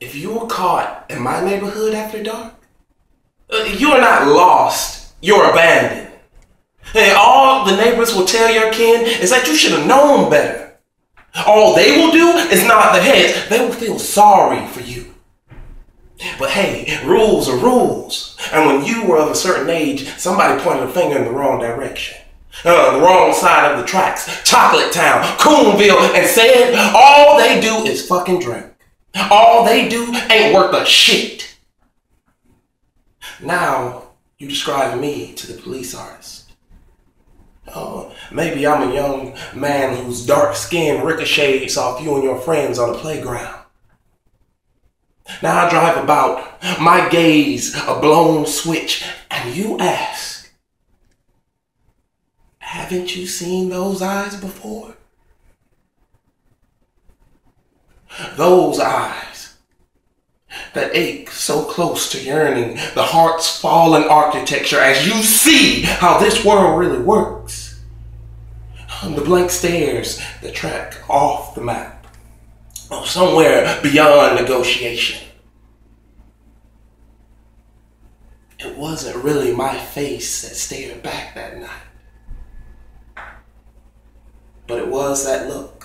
If you were caught in my neighborhood after dark, uh, you're not lost, you're abandoned. And all the neighbors will tell your kin is that you should have known better. All they will do is nod their heads. They will feel sorry for you. But hey, rules are rules. And when you were of a certain age, somebody pointed a finger in the wrong direction. Uh, the wrong side of the tracks. Chocolate Town, Coonville, and said all they do is fucking drink. All they do ain't worth a shit. Now you describe me to the police artist. Oh, maybe I'm a young man whose dark skin ricochets off you and your friends on the playground. Now I drive about, my gaze a blown switch, and you ask, haven't you seen those eyes before? Those eyes that ache so close to yearning, the heart's fallen architecture as you see how this world really works. The blank stares that track off the map, oh, somewhere beyond negotiation. It wasn't really my face that stared back that night, but it was that look